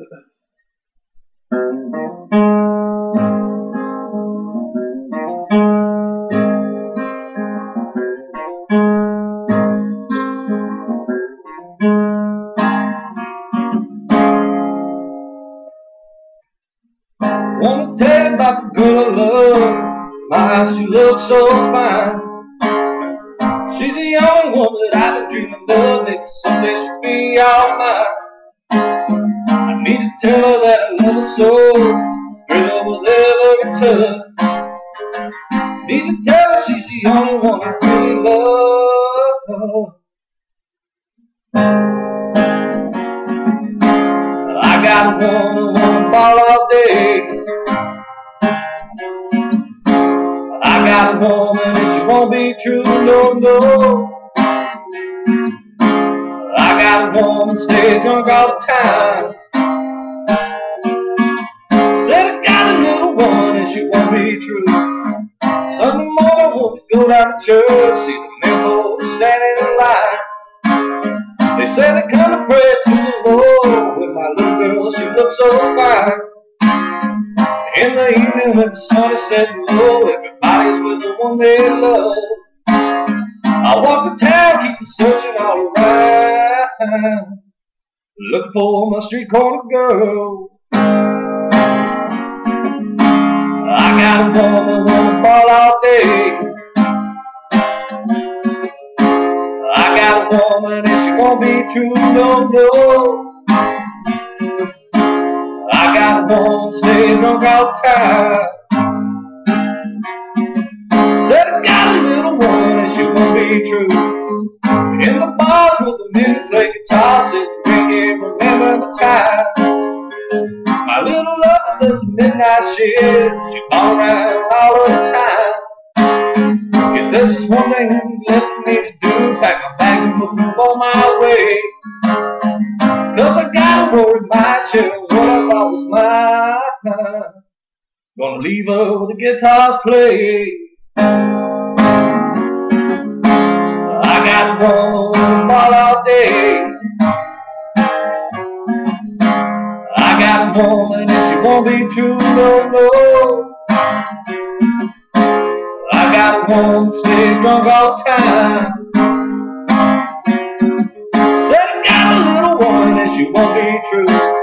Wanna tell you about the girl I love. My, she looks so fine. She's the only one that I've been dreaming of. Maybe someday she'll be all mine. Tell her that I love her so. Girl will ever return. Need to tell her she's the only one I love. I got a woman wanna ball all day. I got a woman and she won't be true, no, no. I got a woman stay drunk all the time. Go down to church, see the men standing in line. They say they come to pray to the Lord with my little girl, she looks so fine. In the evening when the sun is setting low, everybody's with the one they love. I walk the town, keep searching all around, looking for my street corner girl. I got a woman wanna ball all day. Got a woman and she won't be true, no, no. I got a woman stay drunk all the time. Said I got a little woman and she won't be true. In the bars with the men play guitar, sitting drinking, remember the time. My little love does midnight shit. She ball around all the time. Guess there's just one thing left my way. Cause I gotta worry my of what I thought was mine. Gonna leave her with the guitars play. I got one ball all day. I got a woman and she won't be true, no, no. I got a woman stay drunk all time. True.